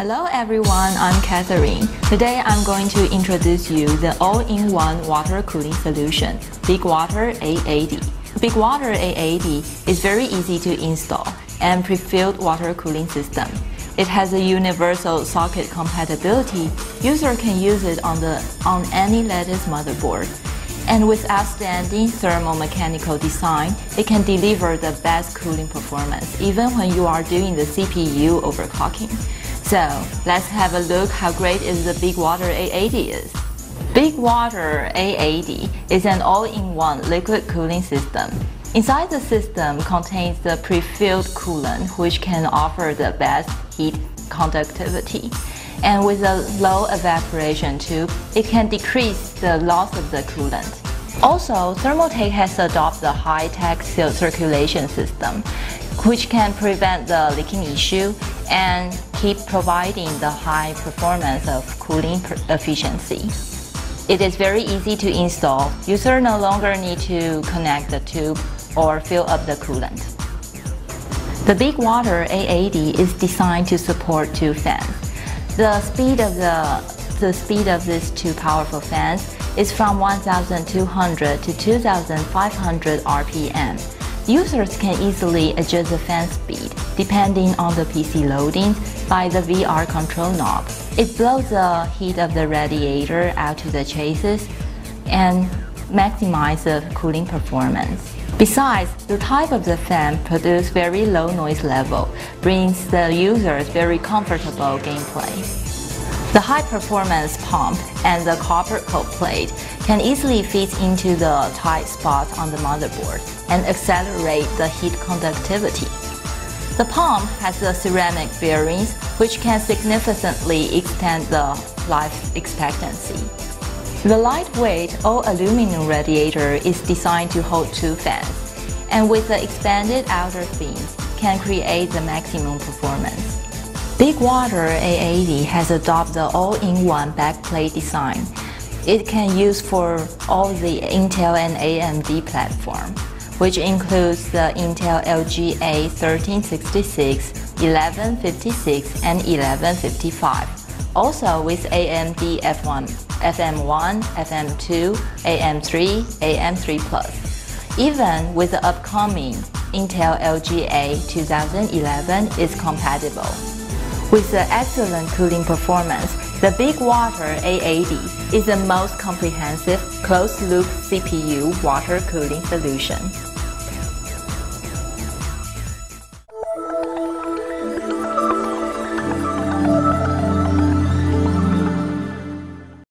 Hello everyone, I'm Catherine. Today I'm going to introduce you the all-in-one water cooling solution, BigWater A80. BigWater A80 is very easy to install and pre-filled water cooling system. It has a universal socket compatibility. User can use it on, the, on any latest motherboard. And with outstanding thermomechanical design, it can deliver the best cooling performance even when you are doing the CPU overclocking. So let's have a look how great is the BigWater A80 is. Big Water A80 is an all-in-one liquid cooling system. Inside the system contains the pre-filled coolant which can offer the best heat conductivity. And with a low evaporation tube, it can decrease the loss of the coolant. Also, Thermaltake has adopted the high-tech circulation system, which can prevent the leaking issue and keep providing the high performance of cooling efficiency. It is very easy to install. User no longer need to connect the tube or fill up the coolant. The BigWater A80 is designed to support two fans. The speed of the, the speed of these two powerful fans is from 1200 to 2500 RPM. Users can easily adjust the fan speed depending on the PC loading by the VR control knob. It blows the heat of the radiator out to the chassis and maximizes the cooling performance. Besides, the type of the fan produces very low noise level, brings the users very comfortable gameplay. The high-performance pump and the copper coat plate can easily fit into the tight spots on the motherboard and accelerate the heat conductivity. The pump has the ceramic bearings which can significantly extend the life expectancy. The lightweight all-aluminum radiator is designed to hold two fans, and with the expanded outer fins can create the maximum performance. BigWater A80 has adopted the all-in-one backplate design. It can use for all the Intel and AMD platform, which includes the Intel LGA 1366, 1156, and 1155. Also with AMD F1, FM1, FM2, AM3, AM3+. Even with the upcoming Intel LGA 2011 is compatible. With the excellent cooling performance, the BigWater A80 is the most comprehensive closed-loop CPU water cooling solution.